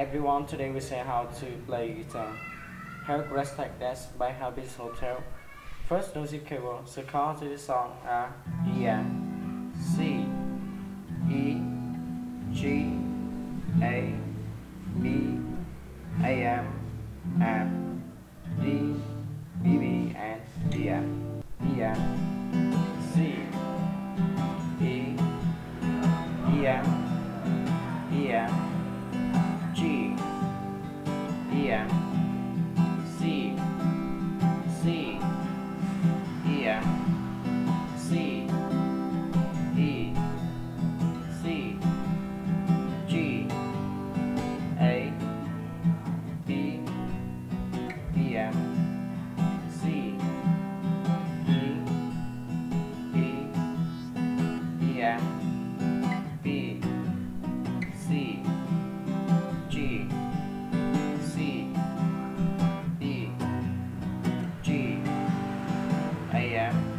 everyone, today we say how to play guitar. Hell's Greatest Dad by Hazbin Hotel. First music cable, the chords to the song are E M C E G A B A M F D B B and D M E M C E E M E M M a.m.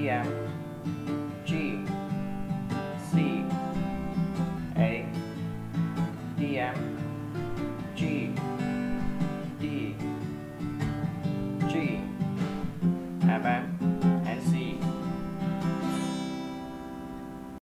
GM, G, C, A, DM, G.